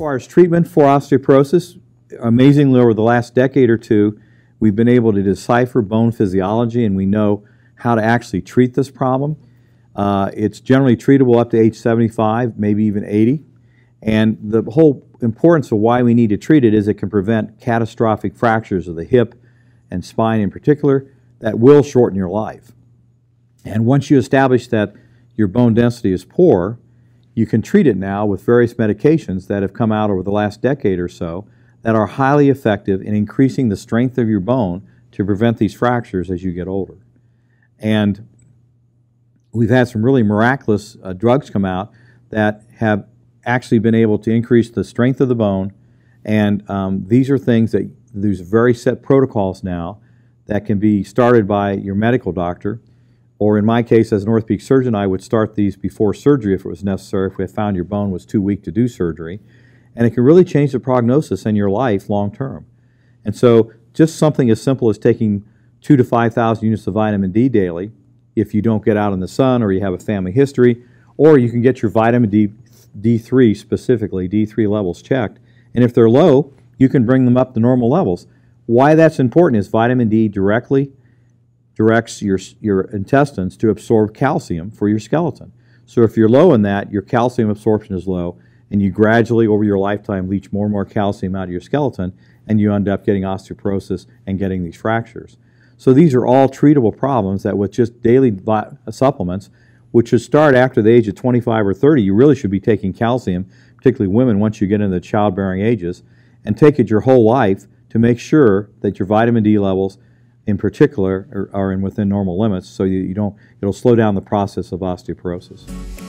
as treatment for osteoporosis, amazingly over the last decade or two, we've been able to decipher bone physiology and we know how to actually treat this problem. Uh, it's generally treatable up to age 75, maybe even 80. And the whole importance of why we need to treat it is it can prevent catastrophic fractures of the hip and spine in particular that will shorten your life. And once you establish that your bone density is poor, you can treat it now with various medications that have come out over the last decade or so that are highly effective in increasing the strength of your bone to prevent these fractures as you get older. And we've had some really miraculous uh, drugs come out that have actually been able to increase the strength of the bone. And um, these are things that there's very set protocols now that can be started by your medical doctor. Or in my case, as an orthopedic surgeon, I would start these before surgery if it was necessary, if we found your bone was too weak to do surgery. And it can really change the prognosis in your life long term. And so just something as simple as taking two to 5,000 units of vitamin D daily if you don't get out in the sun or you have a family history, or you can get your vitamin D, D3 specifically, D3 levels checked. And if they're low, you can bring them up to normal levels. Why that's important is vitamin D directly directs your, your intestines to absorb calcium for your skeleton. So if you're low in that, your calcium absorption is low, and you gradually, over your lifetime, leach more and more calcium out of your skeleton, and you end up getting osteoporosis and getting these fractures. So these are all treatable problems that with just daily supplements, which should start after the age of 25 or 30, you really should be taking calcium, particularly women once you get into the childbearing ages, and take it your whole life to make sure that your vitamin D levels in particular are, are in within normal limits so you, you don't it'll slow down the process of osteoporosis.